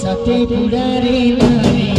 सते पुरारे नारे